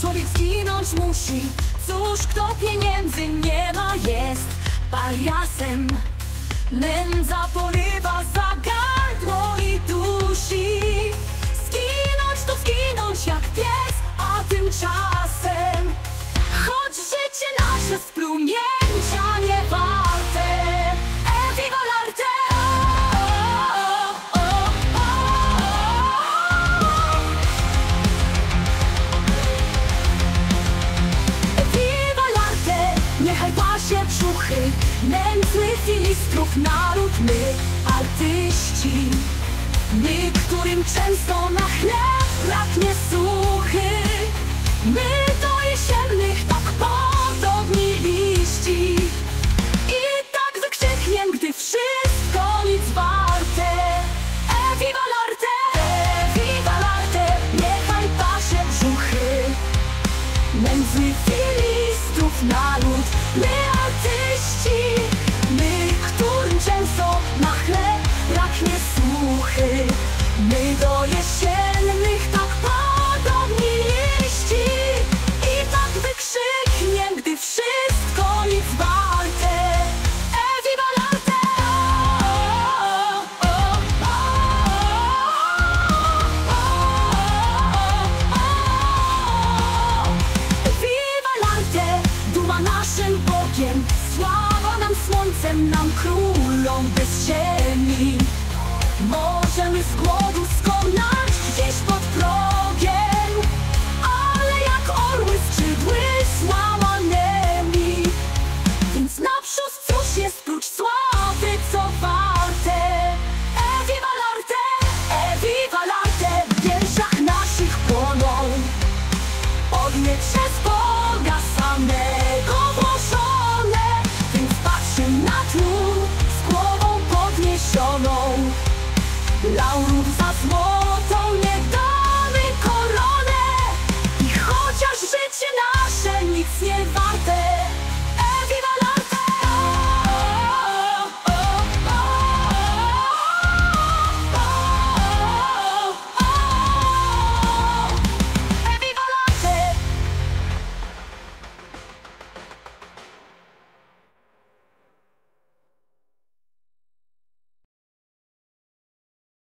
Człowiek zginąć musi. Cóż, kto pieniędzy nie ma jest Pariasem. Nędza porywa zagadnienia pasie brzuchy Nędznych filistrów naród my, artyści. My, którym często na chleb braknie suchy. My do jesiennych tak podobni liści. I tak wykrzykniem, gdy wszystko nic warte. E viva e Niechaj pasie brzuchy. Nędznych filistów naród My My do jesiennych tak podobni liści. I tak wykrzykniem, gdy wszystko nic warte. E viva l'arte. Viva duma naszym Bogiem. Sława nam słońcem, nam królom bez ziemi Możemy z głodu skonać Laurus Asmo.